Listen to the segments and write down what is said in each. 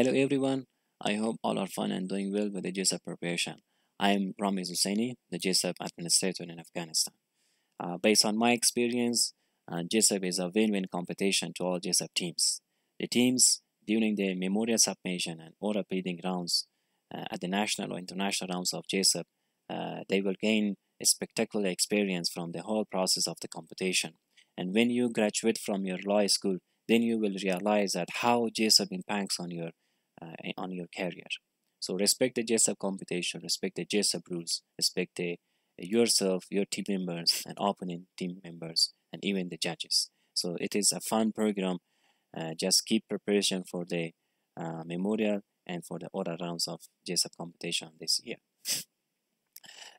Hello everyone, I hope all are fine and doing well with the Jessup preparation. I am Ramiz Hussaini, the Jessup administrator in Afghanistan. Uh, based on my experience, uh, Jessup is a win-win competition to all Jessup teams. The teams during the memorial submission and oral pleading rounds uh, at the national or international rounds of Jessup, uh, they will gain a spectacular experience from the whole process of the competition. And when you graduate from your law school, then you will realize that how Jessup impacts on your on your career. So respect the Jessup competition, respect the Jessup rules, respect the, yourself, your team members, and opponent team members, and even the judges. So it is a fun program. Uh, just keep preparation for the uh, memorial and for the other rounds of Jessup competition this year.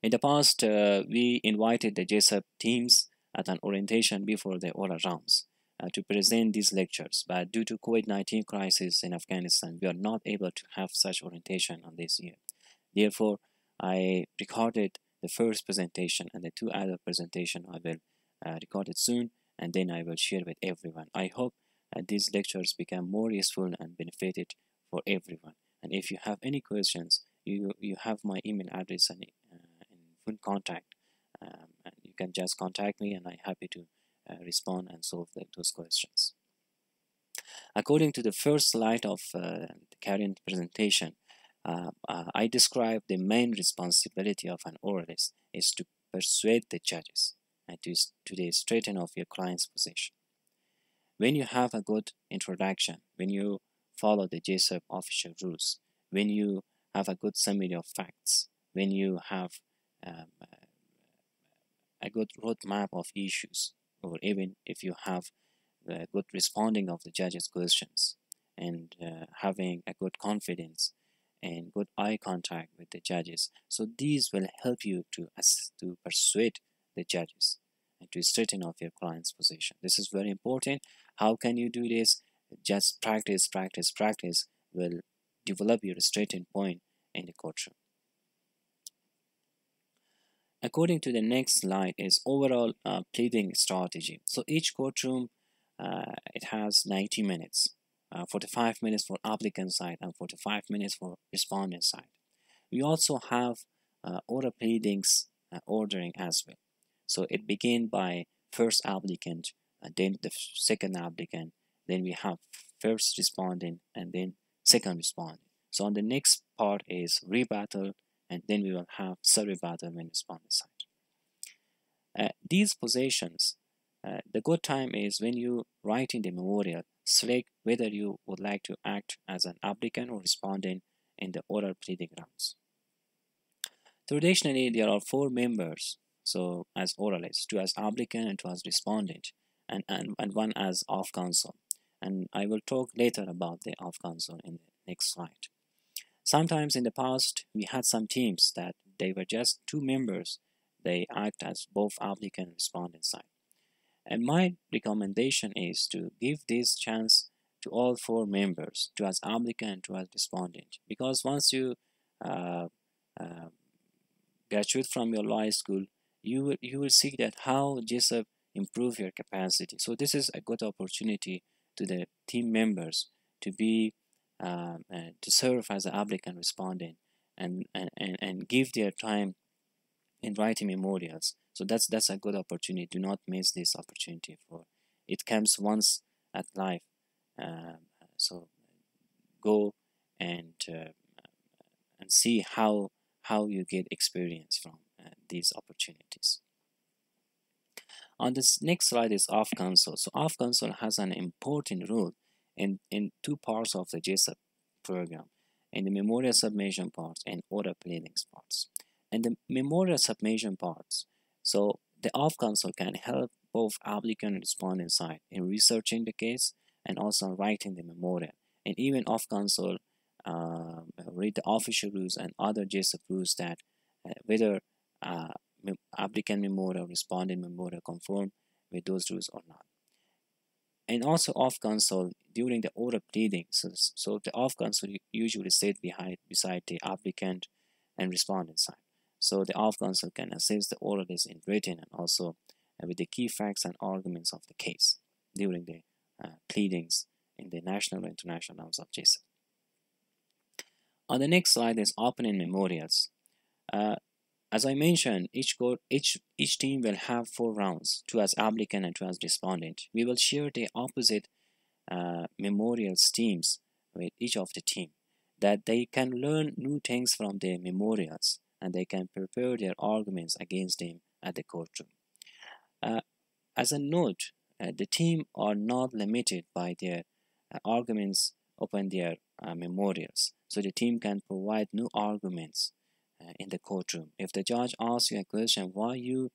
In the past, uh, we invited the Jessup teams at an orientation before the oral rounds uh, to present these lectures, but due to COVID-19 crisis in Afghanistan, we are not able to have such orientation on this year. Therefore, I recorded the first presentation and the two other presentation I will uh, record it soon and then I will share with everyone. I hope uh, these lectures become more useful and benefited for everyone. And if you have any questions, you you have my email address and, uh, and phone contact. Um, and you can just contact me and I'm happy to respond and solve the, those questions. According to the first slide of uh, the current presentation, uh, I describe the main responsibility of an oralist is to persuade the judges and to, to the straighten of your client's position. When you have a good introduction, when you follow the Jessup official rules, when you have a good summary of facts, when you have um, a good roadmap of issues, or even if you have a good responding of the judge's questions and uh, having a good confidence and good eye contact with the judges. So these will help you to to persuade the judges and to straighten off your client's position. This is very important. How can you do this? Just practice practice practice will develop your straighten point in the courtroom According to the next slide is overall uh, pleading strategy. So each courtroom, uh, it has 90 minutes, uh, 45 minutes for applicant side and 45 minutes for respondent side. We also have uh, order pleadings uh, ordering as well. So it begin by first applicant, and then the second applicant, then we have first respondent, and then second respondent. So on the next part is rebuttal, and then we will have sub-rebuttal when respondent side. Uh, these positions, uh, the good time is when you write in the memorial, select whether you would like to act as an applicant or respondent in the oral pleading rounds. Traditionally, there are four members, so as oralists, two as applicant and two as respondent, and, and, and one as off counsel. And I will talk later about the off counsel in the next slide. Sometimes in the past, we had some teams that they were just two members. They act as both applicant and respondent side. And my recommendation is to give this chance to all four members, to as applicant and to as respondent. Because once you uh, uh, graduate from your law school, you will, you will see that how Jessup improve your capacity. So this is a good opportunity to the team members to be uh, to serve as an applicant respondent and, and, and give their time in writing memorials. So that's that's a good opportunity. Do not miss this opportunity for it comes once at life. Um, so go and uh, and see how how you get experience from uh, these opportunities. On this next slide is off counsel. So off counsel has an important role in, in two parts of the Jessup program, in the memorial submission parts and order pleadings parts. And the memorial submission parts, so the off counsel can help both applicant and respondent side in researching the case and also writing the memorial. And even off counsel uh, read the official rules and other Jessup rules that uh, whether uh, applicant memorial, respondent memorial conform with those rules or not and also off counsel during the order pleading. So, so the off counsel usually sit behind beside the applicant and respondent side. So the off counsel can assist the orderlies in written and also uh, with the key facts and arguments of the case during the uh, pleadings in the national and international rounds of Jessup. On the next slide is opening memorials. Uh, as I mentioned, each, each, each team will have four rounds, two as applicant and two as respondent. We will share the opposite uh, memorials teams with each of the team that they can learn new things from their memorials and they can prepare their arguments against them at the courtroom. Uh, as a note, uh, the team are not limited by their uh, arguments upon their uh, memorials. So the team can provide new arguments in the courtroom. If the judge asks you a question, why you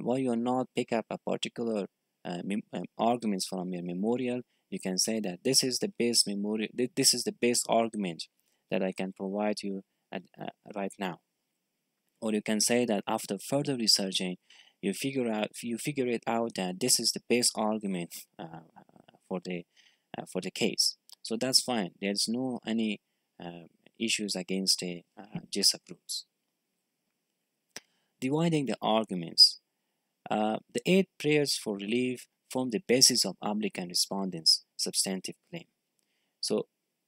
why you are not pick up a particular uh, um, arguments from your memorial, you can say that this is the best memorial. This is the best argument that I can provide you at, uh, right now. Or you can say that after further researching, you figure out you figure it out that this is the best argument uh, for the uh, for the case. So that's fine. There's no any uh, issues against the uh, rules. Dividing the arguments. Uh, the eight prayers for relief form the basis of applicant respondents' substantive claim. So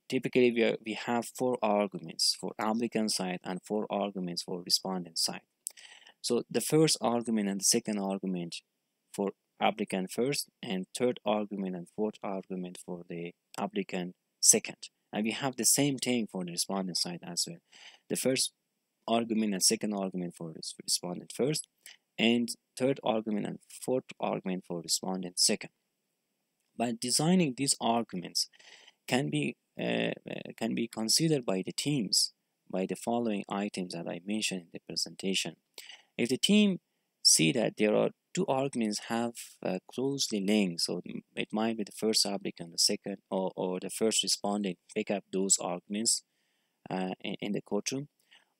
typically we, are, we have four arguments for applicant side and four arguments for respondent side. So the first argument and the second argument for applicant first and third argument and fourth argument for the applicant second. And we have the same thing for the respondent side as well. The first argument and second argument for respondent first and third argument and fourth argument for respondent second. By designing these arguments can be uh, uh, can be considered by the teams by the following items that I mentioned in the presentation. If the team see that there are two arguments have uh, closely linked, so it might be the first applicant, the second, or, or the first respondent pick up those arguments uh, in, in, the courtroom,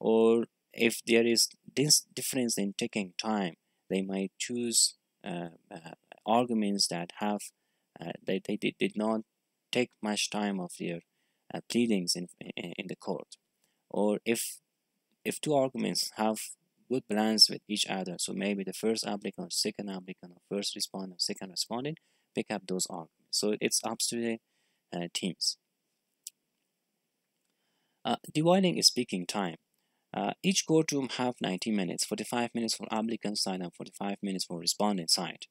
or if there is this difference in taking time, they might choose uh, uh arguments that have uh, they, they did did not take much time of their uh, pleadings in, in, in the court, or if if two arguments have good balance with each other. So maybe the first applicant, second applicant, or first respondent, second respondent pick up those arguments. So it's up to the uh, teams. Uh, dividing speaking time. Uh, each courtroom have 90 minutes, 45 minutes for applicant side and 45 minutes for respondent side.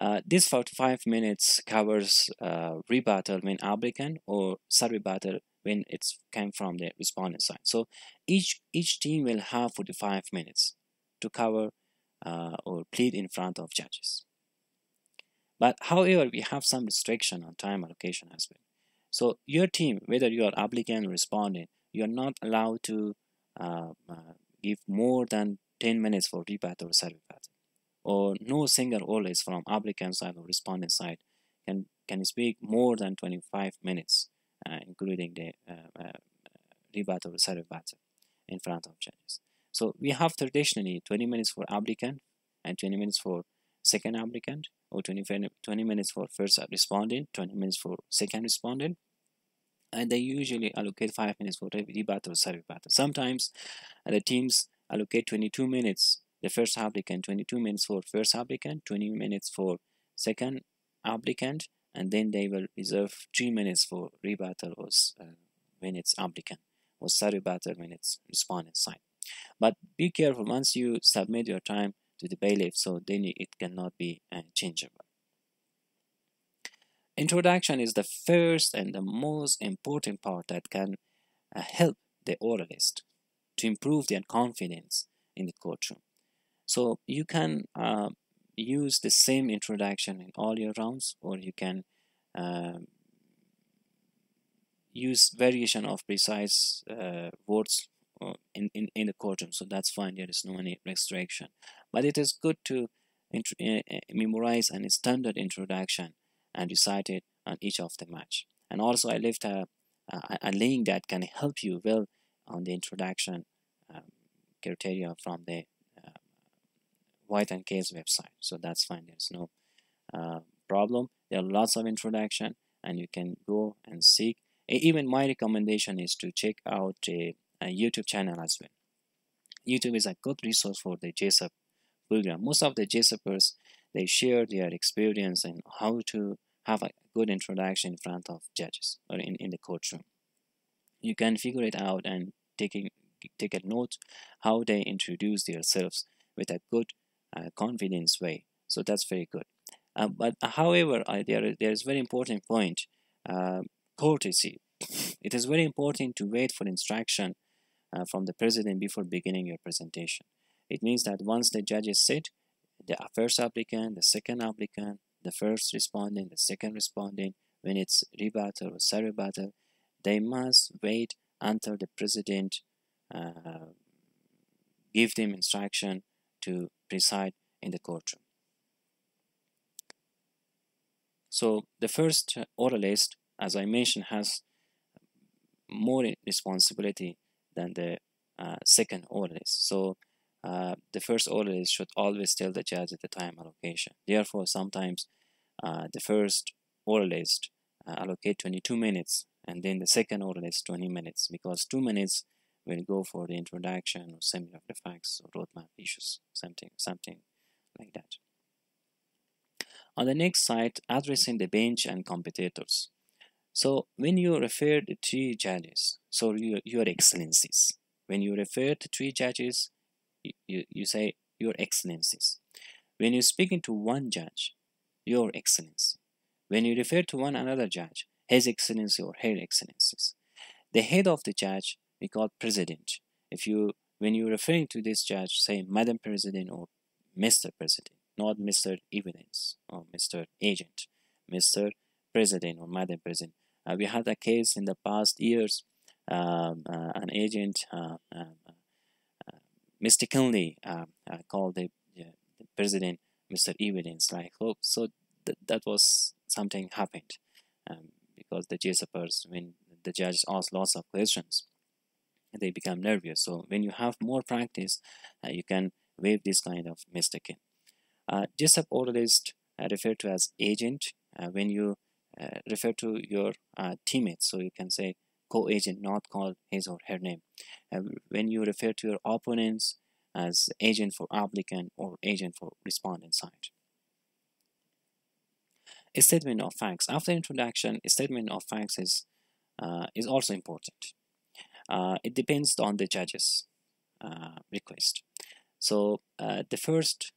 Uh, this 45 minutes covers uh, rebuttal when applicant or sub-rebuttal when it came from the respondent side. So each each team will have 45 minutes to cover uh, or plead in front of judges. But however, we have some restriction on time allocation as well. So your team, whether you are applicant or respondent, you are not allowed to uh, uh, give more than 10 minutes for rebuttal or sub-rebuttal. Or no single always from applicant side or respondent side can, can speak more than 25 minutes including the uh, uh, rebuttal or rebuttal in front of judges. So we have traditionally 20 minutes for applicant and 20 minutes for second applicant or 20, 20 minutes for first respondent, 20 minutes for second respondent and they usually allocate 5 minutes for rebuttal or rebuttal. Sometimes uh, the teams allocate 22 minutes the first applicant, 22 minutes for first applicant, 20 minutes for second applicant, and then they will reserve three minutes for rebuttal or uh, when it's applicant or rebuttal when it's respondent side. But be careful once you submit your time to the bailiff, so then it cannot be uh, changeable. Introduction is the first and the most important part that can uh, help the oralist to improve their confidence in the courtroom. So you can uh, use the same introduction in all your rounds or you can uh, use variation of precise uh, words uh, in, in, in the courtroom so that's fine there is no any restriction. But it is good to uh, memorize an standard introduction and recite it on each of the match. And also I left a, a, a link that can help you well on the introduction um, criteria from the White and Case website. So that's fine. There's no uh, problem. There are lots of introduction and you can go and seek. Even my recommendation is to check out a, a YouTube channel as well. YouTube is a good resource for the Jessup program. Most of the Jessupers, they share their experience and how to have a good introduction in front of judges or in, in the courtroom. you can figure it out and taking take a note how they introduce themselves with a good confidence way. So that's very good. Uh, but uh, however there, there is very important point uh, courtesy. It is very important to wait for instruction uh, from the president before beginning your presentation. It means that once the judges sit the first applicant the second applicant the first respondent the second respondent when it's rebuttal or surrebuttal they must wait until the president uh, give them instruction to preside in the courtroom. So the first oralist, as I mentioned, has more responsibility than the uh, second oralist. So uh, the first oralist should always tell the judge the time allocation. Therefore, sometimes uh, the first oralist uh, allocate 22 minutes and then the second oralist 20 minutes because two minutes will go for the introduction or summary of the facts or roadmap issues, something, something like that. On the next slide, addressing the bench and competitors. So when you refer to three judges, so your, your excellencies, when you refer to three judges, you, you, say your excellencies. When you're speaking to one judge, your excellency. When you refer to one another judge, his excellency or her excellencies. The head of the judge we call president. If you when you're referring to this judge, say Madam President or Mr. President, not Mr. Evidence or Mr. Agent, Mr. President or Madam President. Uh, we had a case in the past years, um, uh, an agent uh, um, uh mistakenly uh, uh, called the, the, president Mr. Evidence. Like, oh, so th that was something happened um, because the Jessupers, when the judge asked lots of questions, they become nervous. So when you have more practice, uh, you can waive this kind of mistake. Uh, Jessup oralist uh, referred to as agent uh, when you uh, refer to your uh, teammates. So you can say co-agent, not call his or her name. Uh, when you refer to your opponents as agent for applicant or agent for respondent side. A statement of facts. After introduction, a statement of facts is, is also important. Uh, it depends on the judge's uh, request. So uh, the first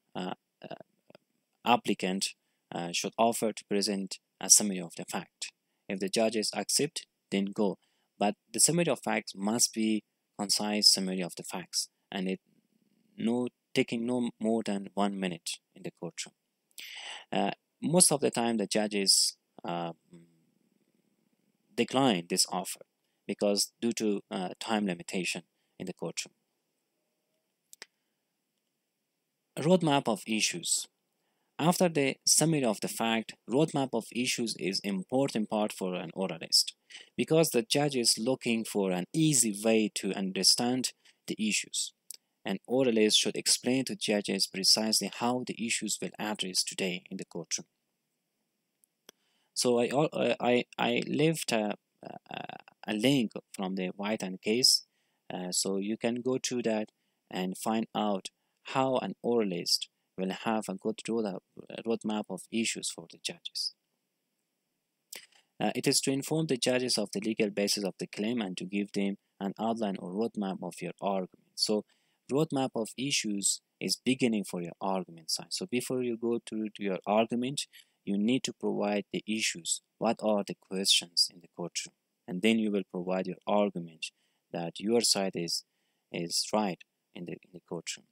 applicant should offer to present a summary of the fact. If the judges accept, then go. But the summary of facts must be concise summary of the facts, and it no taking no more than one minute in the courtroom. Uh, most of the time, the judges uh, decline this offer because due to uh, time limitation in the courtroom. A roadmap of issues. After the summary of the fact, roadmap of issues is important part for an oralist because the judge is looking for an easy way to understand the issues. An oralist should explain to judges precisely how the issues will address today in the courtroom. So I I I left a, a, a link from the White and case. Uh, so you can go to that and find out how an oralist will have a good roadmap of issues for the judges. Uh, it is to inform the judges of the legal basis of the claim and to give them an outline or roadmap of your argument. So roadmap of issues is beginning for your argument side. So before you go to, to your argument, you need to provide the issues. What are the questions in the courtroom? and then you will provide your argument that your side is is right in the, in the courtroom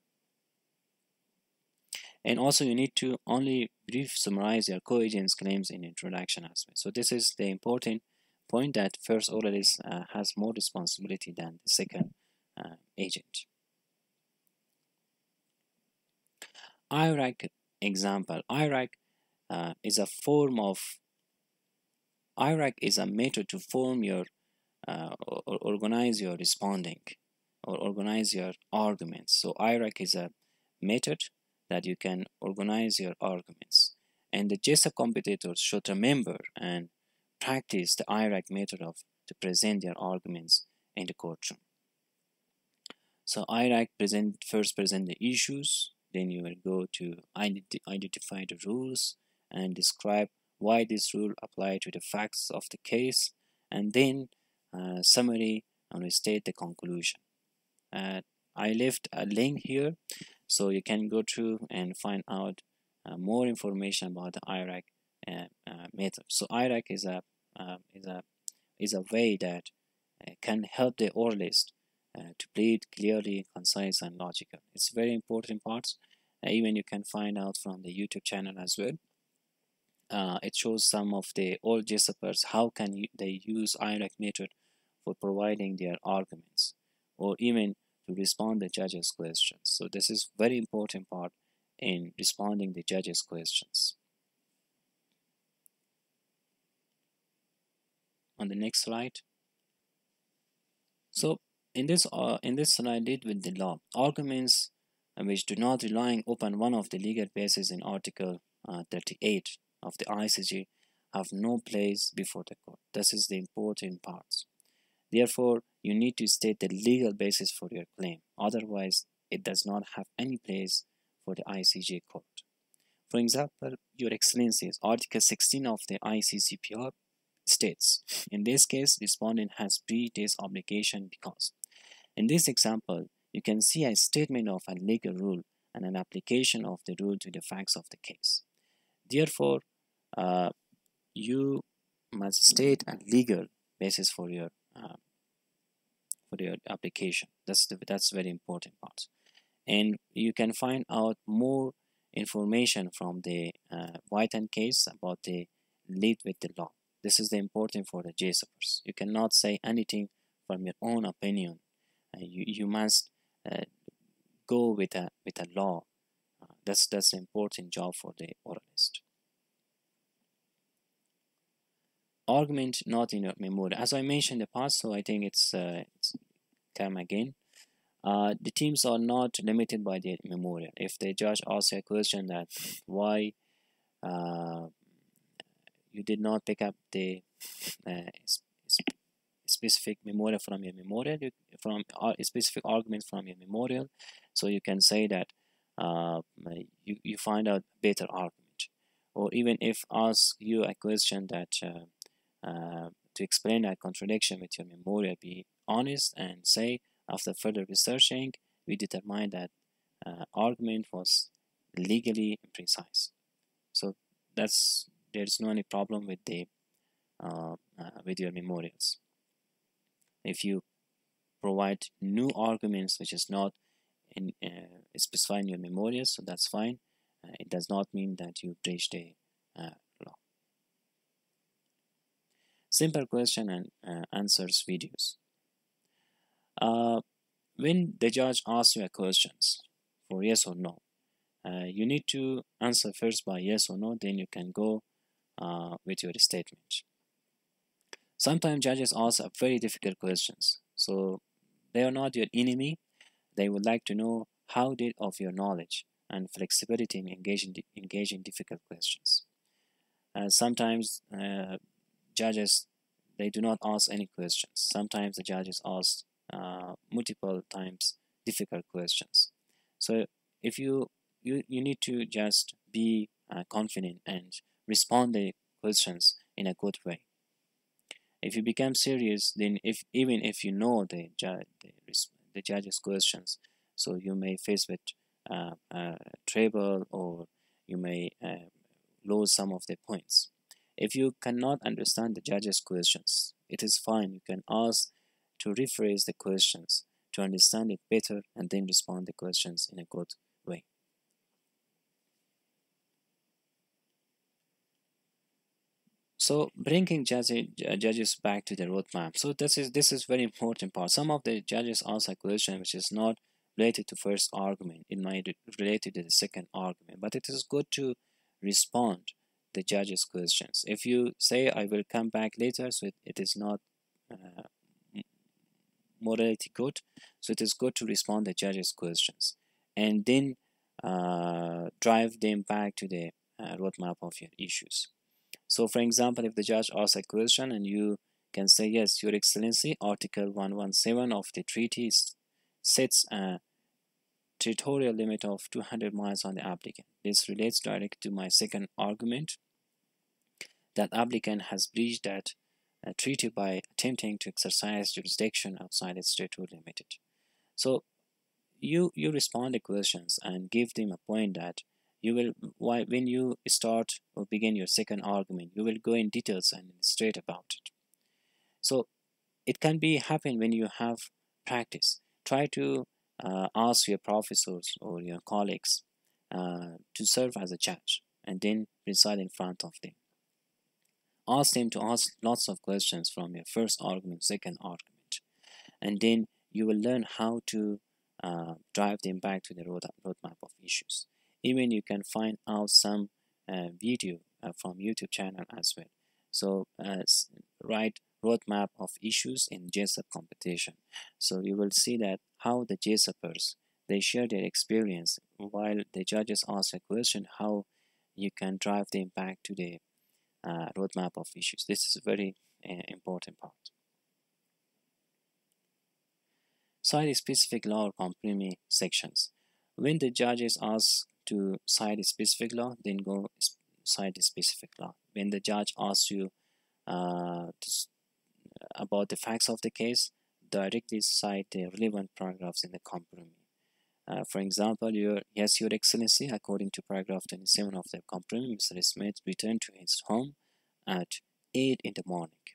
and also you need to only brief summarize your co-agent's claims in introduction as well so this is the important point that first oralist uh, has more responsibility than the second uh, agent IRAC example IRAC uh, is a form of IRAC is a method to form your uh, or organize your responding or organize your arguments. So IRAC is a method that you can organize your arguments. And the Jessup competitors should remember and practice the IRAC method of to present their arguments in the courtroom. So IRAC present first present the issues, then you will go to identify the rules and describe why this rule apply to the facts of the case and then uh, summary and we state the conclusion. Uh, I left a link here so you can go through and find out uh, more information about the IRAC uh, uh, method. So IRAC is a uh, is a is a way that can help the oralist to plead clearly, concise, and logical. It's very important parts. even you can find out from the YouTube channel as well. Uh, it shows some of the old Jessupers how can you, they use IRAC method for providing their arguments or even to respond the judges questions. So this is very important part in responding the judges questions. On the next slide. So in this uh, in this slide lead with the law. Arguments which do not rely upon one of the legal bases in article uh, 38 of the ICJ have no place before the court. This is the important part. Therefore, you need to state the legal basis for your claim. Otherwise, it does not have any place for the ICJ court. For example, Your Excellencies, Article 16 of the ICCPR states, in this case, respondent has breached his obligation because. In this example, you can see a statement of a legal rule and an application of the rule to the facts of the case. Therefore, uh, you must state a legal basis for your uh, for your application. That's the, that's very important part, and you can find out more information from the uh, White and Case about the lead with the law. This is the important for the Jessupers. You cannot say anything from your own opinion. Uh, you you must uh, go with a with a law. That's that's an important job for the oralist. argument not in your memory. As I mentioned in the past, so I think it's, uh, it's come again. Uh, the teams are not limited by the memorial. If the judge asks a question that why uh, you did not pick up the uh, specific memorial from your memorial, from uh, specific argument from your memorial, so you can say that uh, you, you find out better argument. Or even if ask you a question that uh, uh, to explain that contradiction with your memorial, be honest and say, after further researching, we determined that uh, argument was legally imprecise. So that's there's no any problem with the with your memorials. If you provide new arguments which is not in uh, specified in your memorials, so that's fine. Uh, it does not mean that you breached the law. simple question and uh, answers videos. Uh, when the judge asks you a questions for yes or no, uh, you need to answer first by yes or no, then you can go uh, with your statement. Sometimes judges ask very difficult questions, so they are not your enemy. They would like to know how did of your knowledge and flexibility in engaging, engaging difficult questions. Uh, sometimes uh, judges they do not ask any questions. Sometimes the judges ask uh, multiple times difficult questions. So if you you, you need to just be uh, confident and respond the questions in a good way. If you become serious, then if even if you know the judge the, the judge's questions, so you may face with uh, uh, trouble or you may uh, lose some of the points. If you cannot understand the judge's questions, it is fine. You can ask to rephrase the questions to understand it better and then respond the questions in a good way. So bringing judges back to the roadmap. So this is this is very important part. Some of the judges ask a question which is not related to first argument. It might related to the second argument, but it is good to respond the judge's questions. If you say I will come back later, so it, it is not uh, morality good, so it is good to respond the judge's questions and then uh, drive them back to the uh, roadmap of your issues. So for example, if the judge asks a question and you can say, yes, your excellency, article 117 of the treaty sets a territorial limit of 200 miles on the applicant. This relates directly to my second argument that applicant has breached that uh, treaty by attempting to exercise jurisdiction outside its territory limited. So you you respond to questions and give them a point that you will when you start or begin your second argument you will go in details and straight about it. So it can be happen when you have practice. Try to uh, ask your professors or your colleagues uh, to serve as a judge and then preside in front of them. Ask them to ask lots of questions from your first argument second argument and then you will learn how to uh, drive them back to the road roadmap of issues even you can find out some uh, video uh, from YouTube channel as well. So uh, write roadmap of issues in Jessup competition. So you will see that how the Jessupers they share their experience while the judges ask a question how you can drive the impact to the uh, roadmap of issues. This is a very uh, important part. Cite specific law or compromise sections. When the judges ask to cite a specific law, then go cite a specific law. When the judge asks you uh, about the facts of the case, directly cite the relevant paragraphs in the compromise. Uh, for example, your yes, Your Excellency, according to paragraph 27 of the compromise, Mr. Smith returned to his home at 8 in the morning.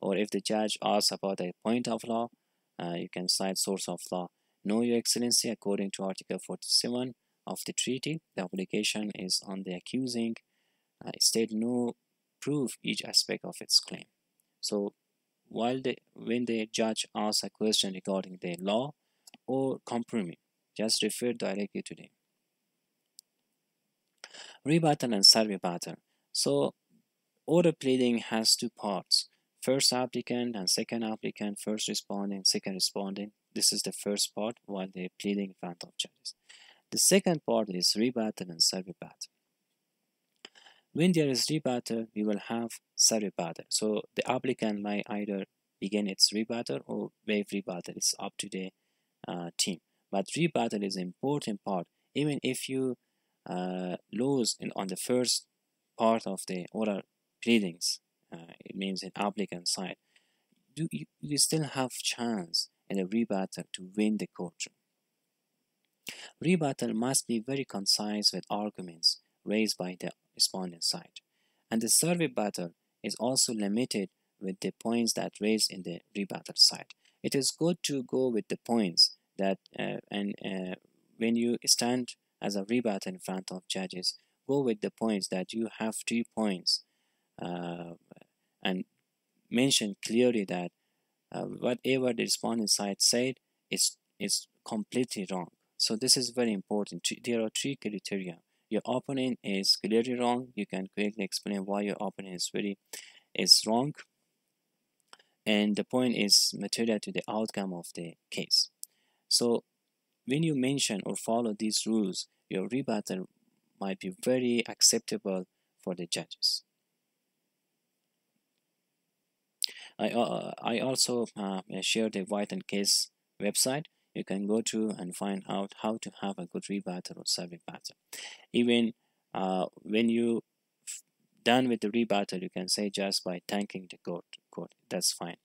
Or if the judge asks about a point of law, uh, you can cite source of law. No, Your Excellency, according to Article 47 of the treaty, the obligation is on the accusing uh, state no prove each aspect of its claim. So while the when the judge asks a question regarding the law or compromise, just refer directly to them. Rebuttal and self-rebuttal. So order pleading has two parts. First applicant and second applicant, first responding, second responding. This is the first part while they're pleading in front of judges. The second part is rebuttal and self-rebuttal. When there is rebuttal, we will have self-rebuttal. So the applicant might either begin its rebuttal or waive rebuttal. It's up to the uh, team. But rebuttal is an important part. Even if you uh, lose in, on the first part of the oral pleadings, uh, it means in applicant side, you, you, you still have chance in a rebuttal to win the courtroom. Rebuttal must be very concise with arguments raised by the respondent side. And the surrebuttal is also limited with the points that raised in the rebuttal side. It is good to go with the points that uh, and uh, when you stand as a rebuttal in front of judges, go with the points that you have three points uh, and mention clearly that uh, whatever the respondent side said is is completely wrong so this is very important. There are three criteria. Your opponent is clearly wrong. You can quickly explain why your opponent is very is wrong. And the point is material to the outcome of the case. So when you mention or follow these rules, your rebuttal might be very acceptable for the judges. I, uh, I also uh, share the White and Case website you can go to and find out how to have a good rebuttal or self-rebuttal. Even uh, when you done with the rebuttal, you can say just by thanking the court. court. That's fine.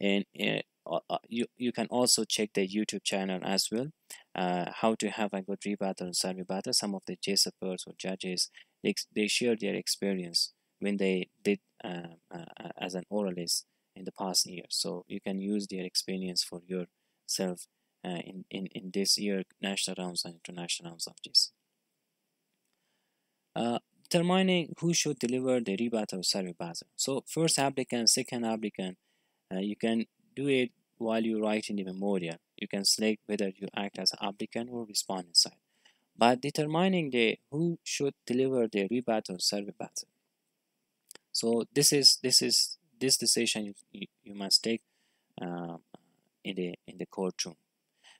And uh, you you can also check the YouTube channel as well. Uh, how to have a good rebuttal and self-rebuttal. Some of the Jessupers or judges they, they share their experience when they did uh, uh, as an oralist in the past year. So you can use their experience for yourself uh, in, in, in this year national rounds and international rounds of this. Uh, determining who should deliver the rebuttal or self-rebuttal. So first applicant, second applicant, uh, you can do it while you're writing the memorial. You can select whether you act as an applicant or respondent side. But determining the who should deliver the rebuttal or self-rebuttal. So this is this is this decision you, you must take uh, in the in the courtroom.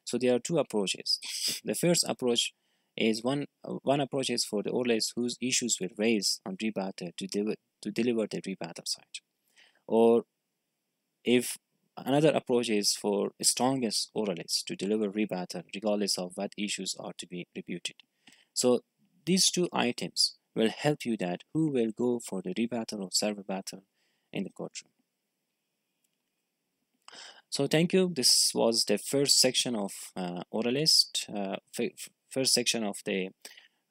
So there are two approaches. The first approach is one uh, one approach is for the oralists whose issues were raised on rebuttal uh, to, deliver to deliver the rebuttal side. Or if another approach is for strongest oralists to deliver rebuttal uh, regardless of what issues are to be rebuted. So these two items will help you that who will go for the rebuttal or self rebuttal in the courtroom. So thank you this was the first section of uh, oralist uh, first section of the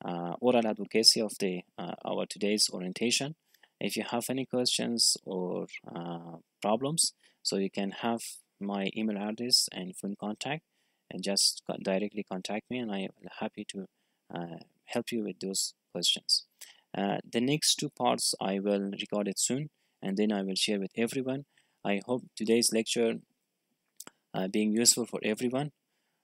uh, oral advocacy of the uh, our today's orientation if you have any questions or uh, problems so you can have my email address and phone contact and just directly contact me and I am happy to uh, help you with those questions. The next two parts I will record it soon and then I will share with everyone. I hope today's lecture uh, being useful for everyone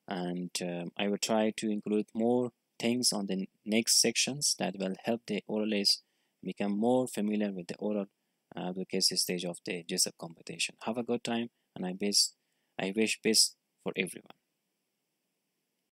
and um, I will try to include more things on the next sections that will help the oralists become more familiar with the oral advocacy stage of the Jessup competition. Have a good time and I best I wish best for everyone.